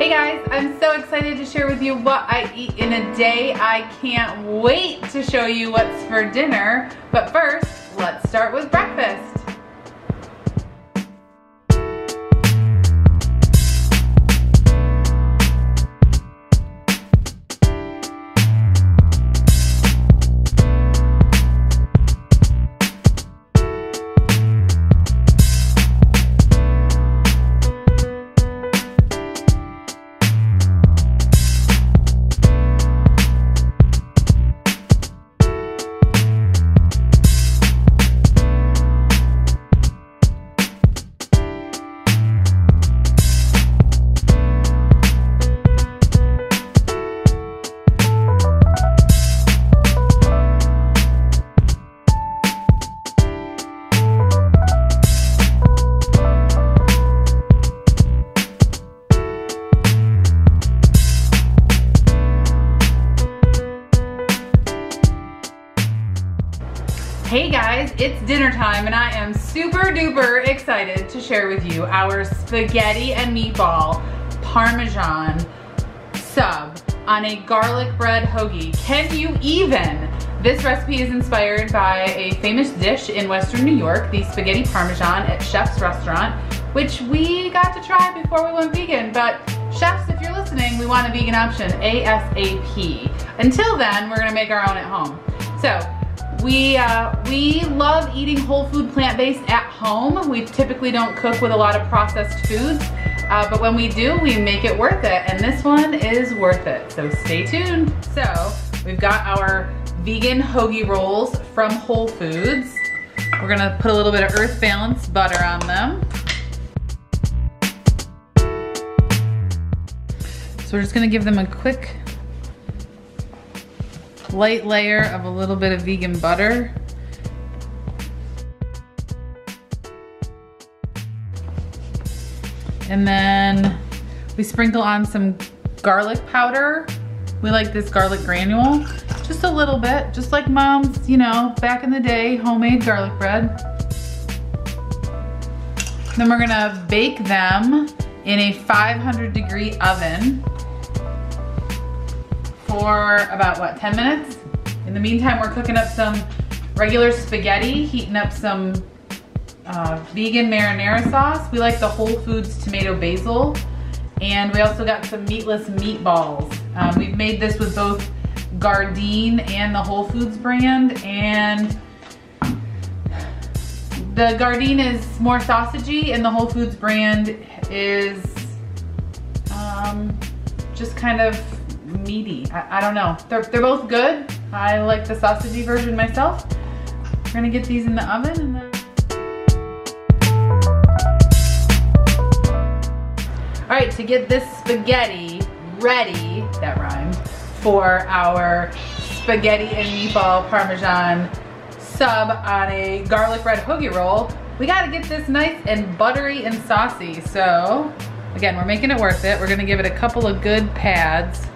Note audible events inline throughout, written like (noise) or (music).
Hey guys, I'm so excited to share with you what I eat in a day. I can't wait to show you what's for dinner. But first, let's start with breakfast. Hey guys, it's dinner time and I am super duper excited to share with you our spaghetti and meatball parmesan sub on a garlic bread hoagie. Can you even? This recipe is inspired by a famous dish in Western New York, the spaghetti parmesan at Chef's Restaurant, which we got to try before we went vegan, but chefs, if you're listening, we want a vegan option ASAP. Until then, we're gonna make our own at home. So we, uh, we love eating whole food plant-based at home. We typically don't cook with a lot of processed foods, uh, but when we do, we make it worth it. And this one is worth it, so stay tuned. So we've got our vegan hoagie rolls from Whole Foods. We're gonna put a little bit of Earth Balance butter on them. So we're just gonna give them a quick light layer of a little bit of vegan butter. And then we sprinkle on some garlic powder. We like this garlic granule, just a little bit, just like mom's, you know, back in the day, homemade garlic bread. Then we're gonna bake them in a 500 degree oven for about what, 10 minutes? In the meantime, we're cooking up some regular spaghetti, heating up some uh, vegan marinara sauce. We like the Whole Foods tomato basil. And we also got some meatless meatballs. Um, we've made this with both Gardein and the Whole Foods brand. And the Gardein is more sausagey and the Whole Foods brand is um, just kind of meaty. I, I, don't know. They're, they're both good. I like the sausagey version myself. We're gonna get these in the oven and then... All right, to get this spaghetti ready, that rhymed, for our spaghetti and meatball parmesan sub on a garlic bread hoagie roll, we gotta get this nice and buttery and saucy. So, again, we're making it worth it. We're gonna give it a couple of good pads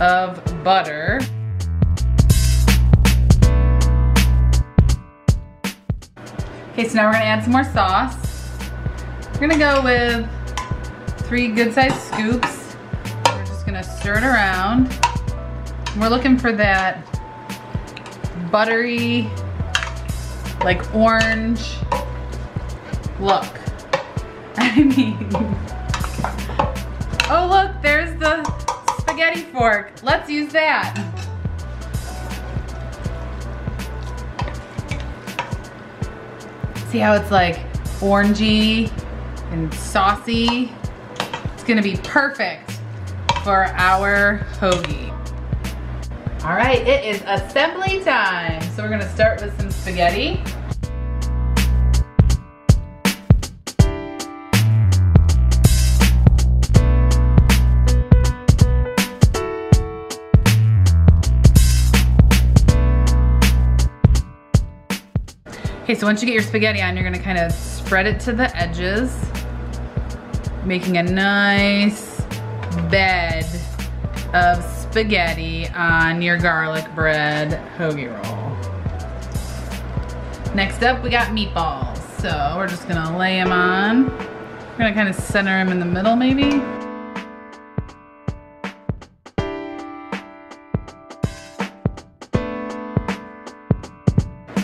of butter. Okay, so now we're gonna add some more sauce. We're gonna go with three good sized scoops. We're just gonna stir it around. We're looking for that buttery, like orange look. (laughs) I mean, oh look, there's the spaghetti fork. Let's use that. See how it's like orangey and saucy? It's gonna be perfect for our hoagie. All right, it is assembly time. So we're gonna start with some spaghetti. Okay, so once you get your spaghetti on, you're gonna kind of spread it to the edges, making a nice bed of spaghetti on your garlic bread hoagie roll. Next up, we got meatballs. So we're just gonna lay them on. We're gonna kind of center them in the middle maybe.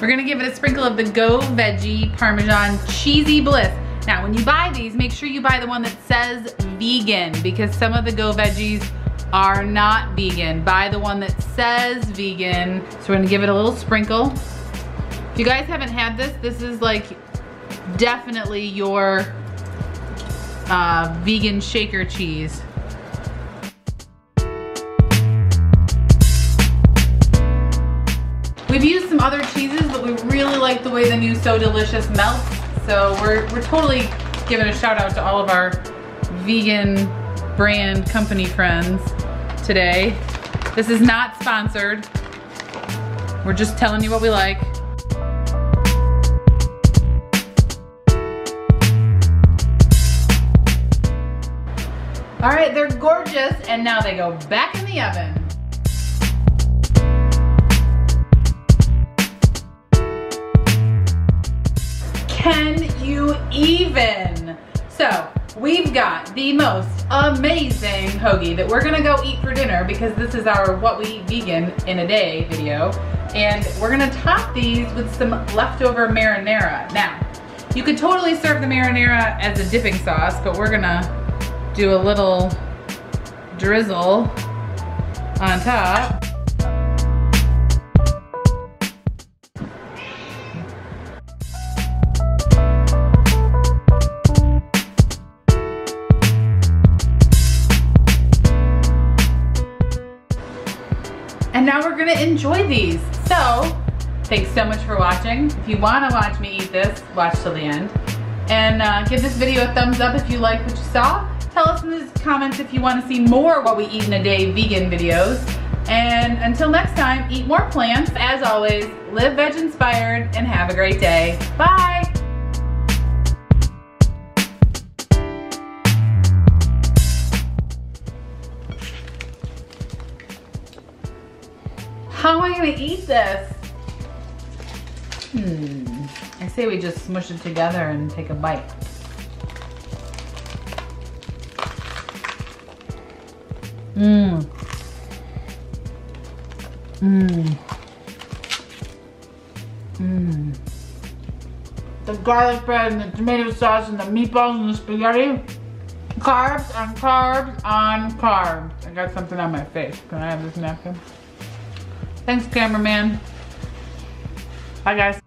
We're gonna give it a sprinkle of the Go Veggie Parmesan Cheesy Bliss. Now, when you buy these, make sure you buy the one that says vegan because some of the Go Veggies are not vegan. Buy the one that says vegan. So we're gonna give it a little sprinkle. If you guys haven't had this, this is like definitely your uh, vegan shaker cheese. Other cheeses, but we really like the way the new So Delicious melts. So we're, we're totally giving a shout out to all of our vegan brand company friends today. This is not sponsored. We're just telling you what we like. All right, they're gorgeous, and now they go back in the oven. Can you even? So, we've got the most amazing hoagie that we're gonna go eat for dinner because this is our what we eat vegan in a day video. And we're gonna top these with some leftover marinara. Now, you could totally serve the marinara as a dipping sauce, but we're gonna do a little drizzle on top. We're gonna enjoy these. So, thanks so much for watching. If you wanna watch me eat this, watch till the end. And uh, give this video a thumbs up if you like what you saw. Tell us in the comments if you want to see more what we eat in a day vegan videos. And until next time, eat more plants. As always, live veg inspired and have a great day. Bye. How am I gonna eat this? Hmm. I say we just smush it together and take a bite. Mmm. Mmm. Mmm. The garlic bread and the tomato sauce and the meatballs and the spaghetti. Carbs on carbs on carbs. I got something on my face. Can I have this napkin? Thanks, cameraman. Bye, guys.